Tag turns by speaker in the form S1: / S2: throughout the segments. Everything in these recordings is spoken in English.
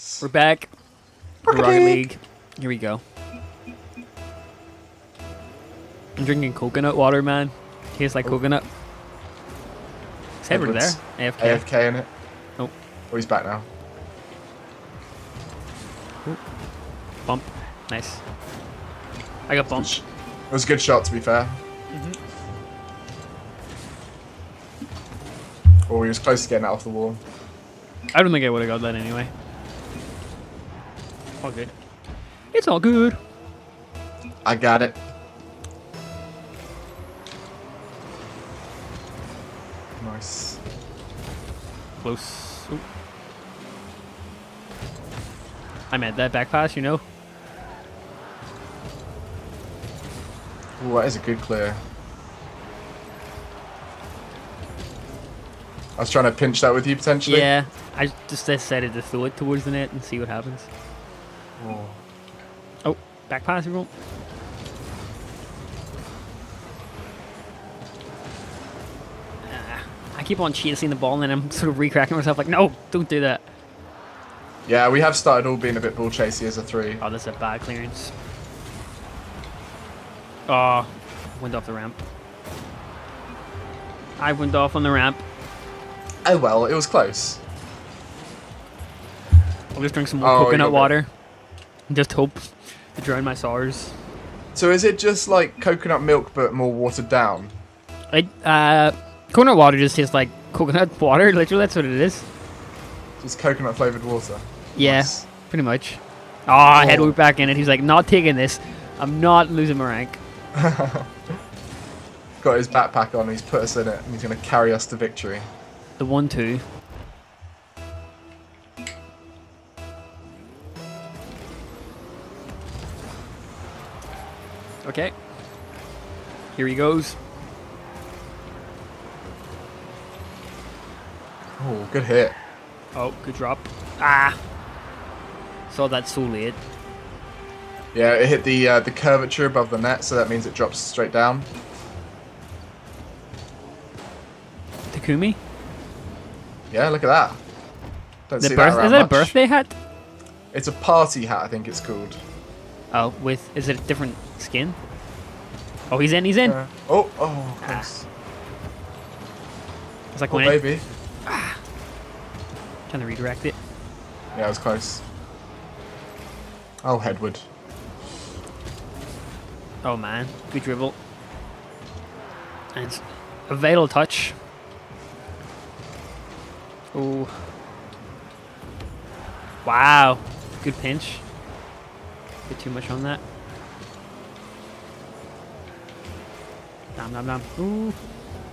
S1: Nice.
S2: We're back.
S1: Rocket
S2: Rocket
S1: League.
S2: League. Here we go. I'm drinking coconut water, man. Tastes like
S1: Oh.
S2: coconut. Is Edward there? AFK.
S1: AFK in it.
S2: Nope.
S1: Oh, he's back now.
S2: Bump. Nice. I got bumped.
S1: It was a good shot, to be fair.
S2: Mm-hmm.
S1: Oh, he was close to getting out of the wall.
S2: I don't think I would have got that anyway. All good. It's all good.
S1: I got it. Nice.
S2: Close. Ooh. I meant that back pass, you know?
S1: Ooh, that is a good clear. I was trying to pinch that with you potentially.
S2: Yeah. I just decided to throw it towards the net and see what happens.
S1: Oh.
S2: Oh, back pass, everyone. Ah, I keep on chasing the ball and then I'm sort of recracking myself like, no, don't do that.
S1: Yeah, we have started all being a bit ball chasey as a three.
S2: Oh, that's a bad clearance. Oh, went off the ramp. I went off on the ramp.
S1: Oh well, it was close.
S2: I'll just drink some more
S1: Oh,
S2: coconut
S1: got
S2: water. Just hope to drown my SARS.
S1: So is it just like coconut milk but more watered down?
S2: I, uh, coconut water just tastes like coconut water. Literally, that's what it is.
S1: Just coconut flavored water.
S2: Yeah,
S1: Nice.
S2: pretty much. Oh, I had
S1: Oh.
S2: Luke back in it. He's like, not taking this. I'm not losing my rank.
S1: Got his backpack on, he's put us in it, and he's gonna carry us to victory.
S2: The one two. Okay. Here he goes.
S1: Oh, good hit.
S2: Oh, good drop. Ah. Saw that so late.
S1: Yeah, it hit the uh, the curvature above the net, so that means it drops straight down.
S2: Takumi?
S1: Yeah, look at that. Don't
S2: The
S1: see
S2: birth
S1: that
S2: is that a birthday hat?
S1: It's a party hat, I think it's called.
S2: Oh, with is it a different skin? Oh, he's in. He's in.
S1: Yeah. Oh, oh, close. Ah.
S2: It's like
S1: Oh, baby. Ah.
S2: trying to redirect it.
S1: Yeah, it was close. Oh, Headwood.
S2: Oh man, good dribble. And a vital touch. Oh. Wow. Good pinch. Bit too much on that. Nom nom nom. Ooh.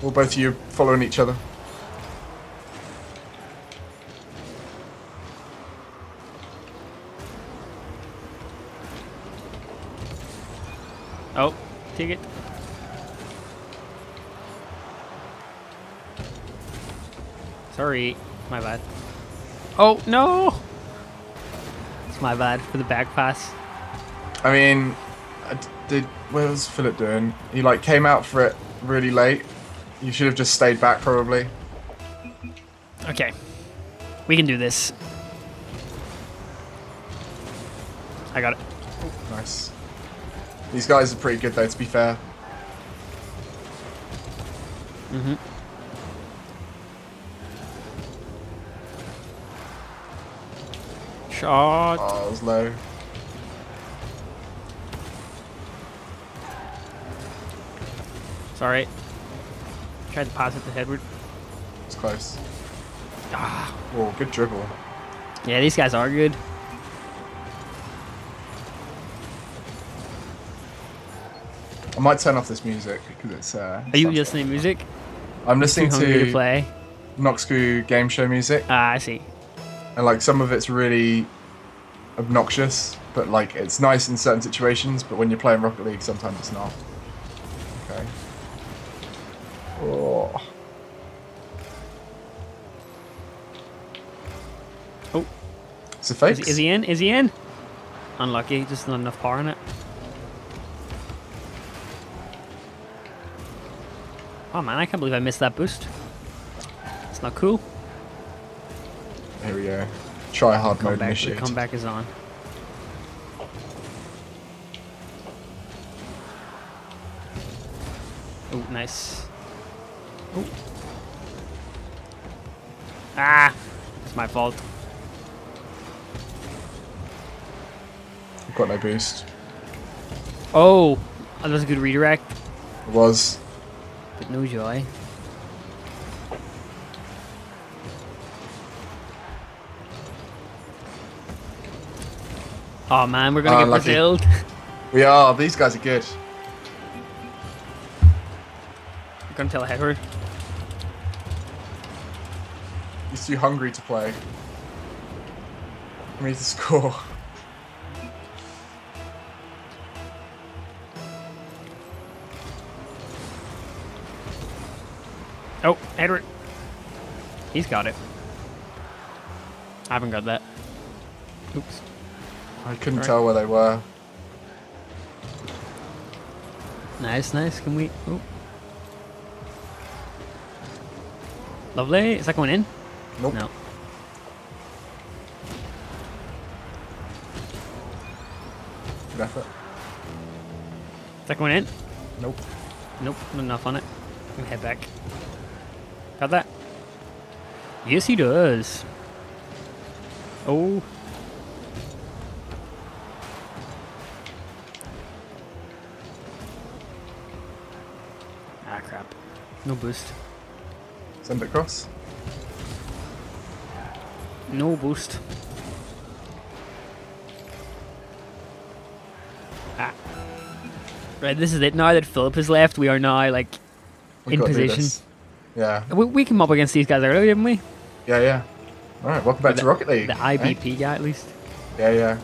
S1: Well, both of you following each other.
S2: Oh, take it. Sorry, my bad. Oh no! It's my bad for the back pass.
S1: I mean, I did Where was Philip doing? He like came out for it really late. You should have just stayed back, probably.
S2: Okay, we can do this. I got it.
S1: Nice. These guys are pretty good, though. To be fair.
S2: Mm-hmm. Shot.
S1: Oh, it was low.
S2: Sorry. Tried to pass it to Edward.
S1: It's close.
S2: Ah.
S1: Oh, good dribble.
S2: Yeah, these guys are good.
S1: I might turn off this music because it's. Uh,
S2: Are you listening to music?
S1: I'm listening
S2: to
S1: to
S2: play.
S1: Noxcu game show music,
S2: Ah, I see.
S1: and like some of it's really obnoxious, but like it's nice in certain situations. But when you're playing Rocket League, sometimes it's not. Okay. Oh.
S2: Oh.
S1: It's a fake.
S2: Is, is he in? Is he in? Unlucky, just not enough power in it. Oh man, I can't believe I missed that boost. It's not cool.
S1: Here we go. try hard mode
S2: Comeback, the comeback is on. Oh, nice. Oh. Ah, it's my fault.
S1: I've got no boost.
S2: Oh, that was a good redirect,
S1: It was.
S2: but no joy. Oh man, we're gonna
S1: Oh,
S2: get
S1: lucky.
S2: Braziled.
S1: We are. These guys are good.
S2: I'm gonna tell Edward.
S1: He's too hungry to play. We need to score.
S2: Oh, Edward. He's got it. I haven't got that. Oops.
S1: I couldn't
S2: Alright.
S1: tell where they were.
S2: Nice, nice. Can we? Oh. Lovely. Is that going in?
S1: Nope.
S2: No.
S1: Good effort.
S2: Is that going in?
S1: Nope.
S2: Nope. Not enough on it. Let me head back. Got that? Yes, he does. Oh. Ah, crap. No boost.
S1: Send it across.
S2: No boost. Ah. Right, this is it. Now that Philip has left, we are now like
S1: We've
S2: In position.
S1: Yeah.
S2: we, we came up against these guys earlier, didn't we?
S1: Yeah, yeah. Alright, welcome back
S2: The-
S1: to Rocket League.
S2: The
S1: eh?
S2: IBP guy, at least.
S1: Yeah, yeah.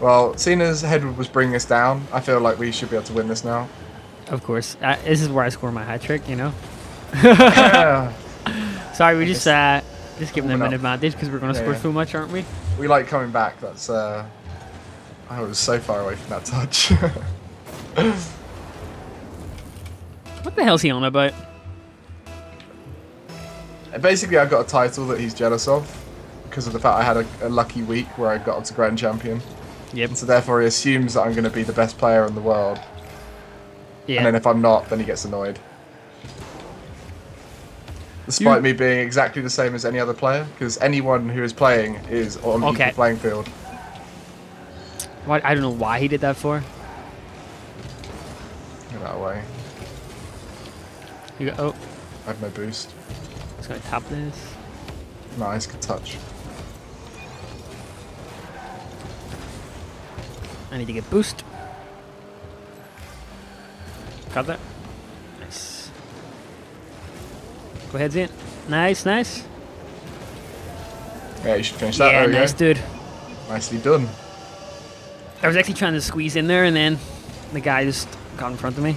S1: Well, seeing as Hedward was bringing us down, I feel like we should be able to win this now.
S2: Of course. Uh, this is where I score my hat trick, you know.
S1: yeah.
S2: Sorry, we just uh just giving them an
S1: up.
S2: advantage because we're going to
S1: Yeah,
S2: score
S1: yeah.
S2: so much, aren't we?
S1: We like coming back. That's uh I was so far away from that touch.
S2: What the hell's he on about?
S1: Basically, I got a title that he's jealous of because of the fact I had a, a lucky week where I got up to Grand Champion.
S2: Yep.
S1: And so therefore he assumes that I'm going to be the best player in the world.
S2: Yeah.
S1: And then if I'm not, then he gets annoyed. Despite
S2: You-
S1: me being exactly the same as any other player, because anyone who is playing is on
S2: Okay.
S1: equal playing field.
S2: Why, I don't know why he did that for.
S1: In that way.
S2: You go, oh,
S1: I have no boost.
S2: Just to tap this.
S1: Nice, good touch.
S2: I need to get boost. Got that. Nice. Go ahead, Zane. Nice, nice.
S1: Yeah, you should finish that.
S2: yeah,
S1: there
S2: nice,
S1: go.
S2: dude.
S1: Nicely done.
S2: I was actually trying to squeeze in there, and then the guy just got in front of me.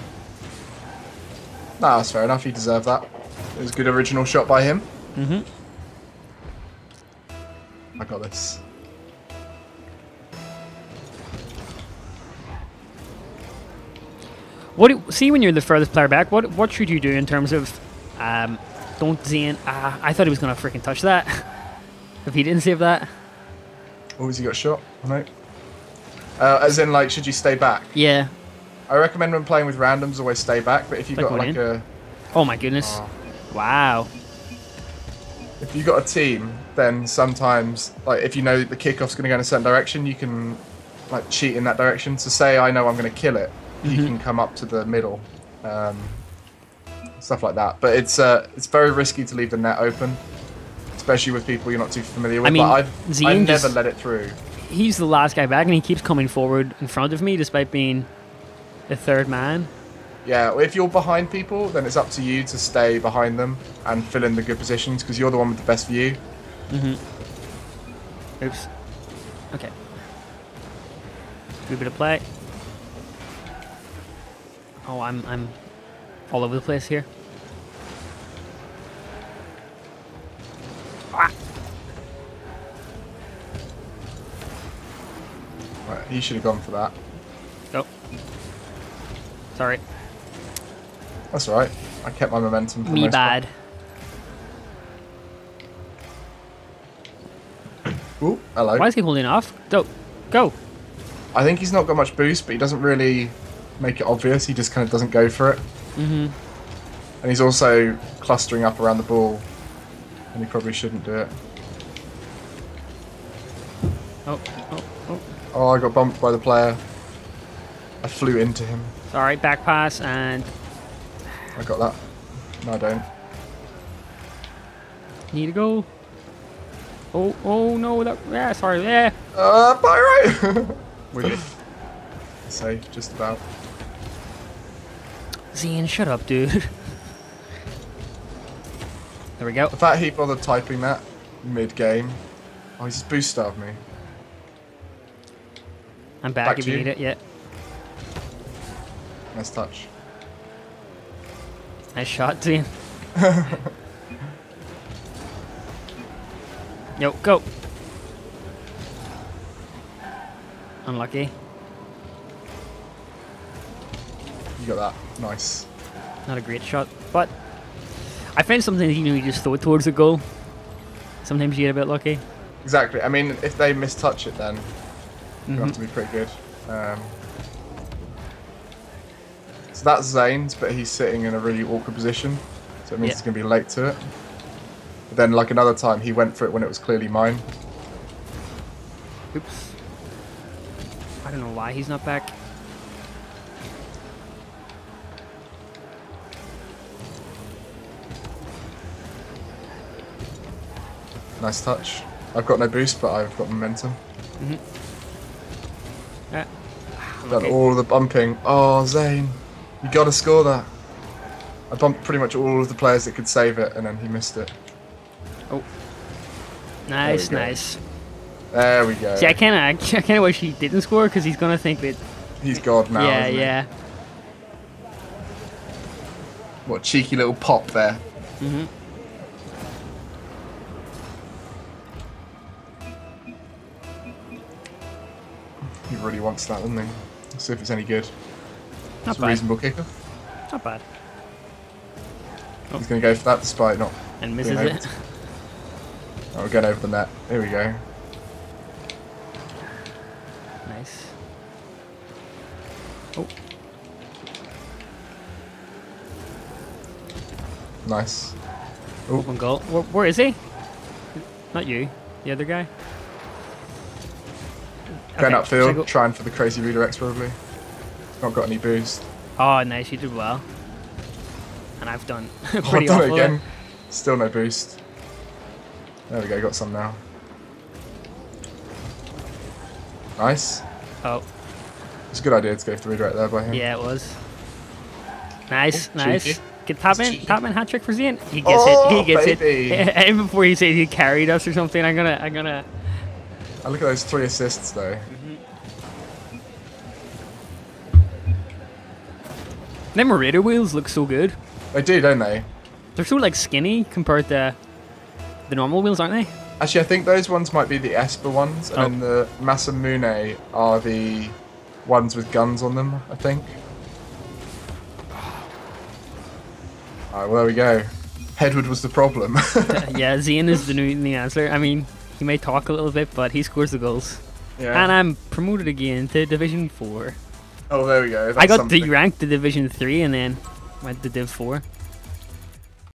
S1: Nah, that's fair enough. You deserve that. It was a good original shot by him.
S2: Mm-hmm.
S1: I got this.
S2: What do, see when you're the furthest player back? What what should you do in terms of um, don't Zane? Ah, I thought he was gonna freaking touch that. if he didn't save that,
S1: Oh, has he got shot? No. Uh, as in, like, should you stay back?
S2: yeah.
S1: I recommend when playing with randoms, always stay back. But if you've
S2: Like
S1: got like
S2: in?
S1: a,
S2: Oh my goodness!
S1: Oh.
S2: Wow.
S1: if you've got a team, then sometimes, like, if you know the kickoff's going to go in a certain direction, you can, like, cheat in that direction. So say I know I'm going to kill it, you
S2: Mhm.
S1: can come up to the middle, um, stuff like that. But it's uh, it's very risky to leave the net open, especially with people you're not too familiar with.
S2: I mean,
S1: but I've,
S2: Zine
S1: I've never
S2: just-
S1: let it through.
S2: He's the last guy back, and he keeps coming forward in front of me despite being the third man.
S1: Yeah, if you're behind people, then it's up to you to stay behind them and fill in the good positions because you're the one with the best view.
S2: Mm-hmm. Oops. Okay. Good bit of play. Oh, I'm I'm all over the place here. Ah,
S1: Right, he should have gone for that.
S2: go. Sorry,
S1: That's all right. I kept my momentum.
S2: Me
S1: part.
S2: bad.
S1: Hello.
S2: Why is he holding off? Go, go.
S1: I think he's not got much boost, but he doesn't really make it obvious. He just kind of doesn't go for it.
S2: Mm-hmm.
S1: And he's also clustering up around the ball, and he probably shouldn't do it.
S2: Oh, oh, oh.
S1: Oh, I got bumped by the player. I flew into him.
S2: Sorry, back pass and
S1: I got that. No, I don't.
S2: need to go. Oh, oh no, that, yeah, sorry, yeah.
S1: Uh, Pyro! We're good. Safe, just about.
S2: Zian, shut up, dude. there we go.
S1: The fact he bothered typing that mid-game. Oh, he's just boost starved me.
S2: I'm back,
S1: Back
S2: if you
S1: you.
S2: need it, yeah.
S1: Nice touch.
S2: Nice shot, team. Yo, go. Unlucky.
S1: You got that. Nice.
S2: Not a great shot, but I find sometimes you know you just throw it towards the goal. Sometimes you get a bit lucky.
S1: Exactly. I mean, if they mistouch it, then you have
S2: Mhm.
S1: to be pretty good. Um, so that's Zane's, but he's sitting in a really awkward position, so it means
S2: Yeah.
S1: he's going to be late to it. But then, like another time, he went for it when it was clearly mine.
S2: Oops. I don't know why he's not back.
S1: Nice touch. I've got no boost, but I've got momentum. Mm-hmm.
S2: Yeah.
S1: Done
S2: Okay.
S1: all the bumping. Oh, Zane, you got to score that. I bumped pretty much all of the players that could save it, and then he missed it. Oh.
S2: Nice,
S1: go.
S2: nice.
S1: There we go.
S2: See, I kind of, I kind of wish he didn't score because he's gonna think that.
S1: He's God now.
S2: yeah,
S1: isn't he?
S2: yeah.
S1: What cheeky little pop there.
S2: hmm
S1: He really wants that, doesn't he? Let's see if it's any good. It's a reasonable kicker.
S2: Not bad.
S1: He's going to go for that despite not.
S2: And misses it.
S1: Oh, we're going over the net. Here we go.
S2: nice. Oh,
S1: Nice.
S2: open goal. Where, where is he? Not you. The other guy.
S1: Going
S2: Okay,
S1: upfield, trying for the crazy redirects probably. Not got any boost.
S2: Oh, nice. You did well. And I've done
S1: Oh,
S2: pretty
S1: I've done it
S2: awful. there.
S1: again. Still no boost. There we go, got some now. Nice.
S2: Oh,
S1: It's a good idea to go for the redirect there by him.
S2: yeah, it was. Nice,
S1: Oh,
S2: nice.
S1: cheeky.
S2: Get top in,
S1: cheeky.
S2: top in hat trick for Zian. He gets
S1: Oh,
S2: it. He oh, gets
S1: baby.
S2: it. And before he said he carried us or something, I'm gonna, I'm gonna.
S1: I look at those three assists though.
S2: Them Marauder wheels look so good.
S1: They do, don't they?
S2: They're so like skinny compared to the normal wheels, aren't they?
S1: Actually, I think those ones might be the Esper ones, oh. and
S2: Oh.
S1: then the Masamune are the ones with guns on them, I think. Alright, well, there we go. Headwood was the problem.
S2: yeah, Zian is the new the answer. I mean, he may talk a little bit, but he scores the goals.
S1: yeah.
S2: And I'm promoted again to Division Four.
S1: Oh, there we go.
S2: I got
S1: something.
S2: deranked to Division Three and then went to Div Four.